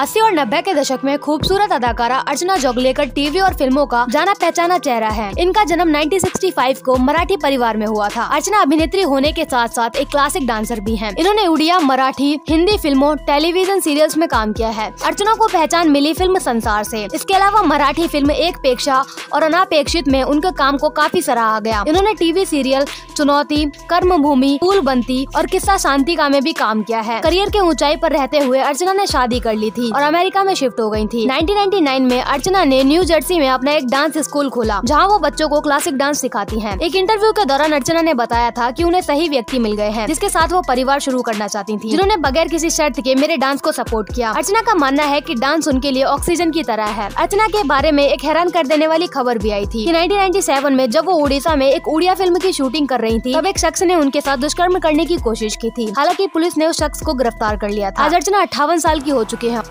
अस्सी और नब्बे के दशक में खूबसूरत अदाकारा अर्चना जोगलेकर टीवी और फ़िल्मों का जाना पहचाना चेहरा है। इनका जन्म 1965 को मराठी परिवार में हुआ था। अर्चना अभिनेत्री होने के साथ साथ एक क्लासिक डांसर भी हैं। इन्होंने उड़िया, मराठी, हिंदी फ़िल्मों, टेलीविज़न सीरियल्स में काम किया है। अर्चना को पहचान मिली फ़िल्म संसार ऐसी इसके अलावा मराठी फ़िल्म एक पेक्षा और अनापेक्षित में उनके काम को काफ़ी सराहा गया। इन्होंने टीवी सीरियल चुनौती कर्म भूमि फूल बंती और किस्सा शांति का में भी काम किया है। करियर के ऊंचाई पर रहते हुए अर्चना ने शादी कर ली थी। और अमेरिका में शिफ्ट हो गई थी। 1999 में अर्चना ने न्यू जर्सी में अपना एक डांस स्कूल खोला, जहाँ वो बच्चों को क्लासिक डांस सिखाती हैं। एक इंटरव्यू के दौरान अर्चना ने बताया था की उन्हें सही व्यक्ति मिल गए हैं, जिसके साथ वो परिवार शुरू करना चाहती थी, जिन्होंने बगैर किसी शर्त के मेरे डांस को सपोर्ट किया। अर्चना का मानना है की डांस उनके लिए ऑक्सीजन की तरह है। अर्चना के बारे में एक हैरान कर देने वाली खबर भी आई थी नाइनटीन में जब वो उड़ीसा में एक उड़िया फ़िल्म की शूटिंग कर रही थी, तब एक शख्स ने उनके साथ दुष्कर्म करने की कोशिश की थी। हालाँकि पुलिस ने उस शख्स को गिरफ़्तार कर लिया था। आज अर्चना अट्ठावन साल की हो चुकी है।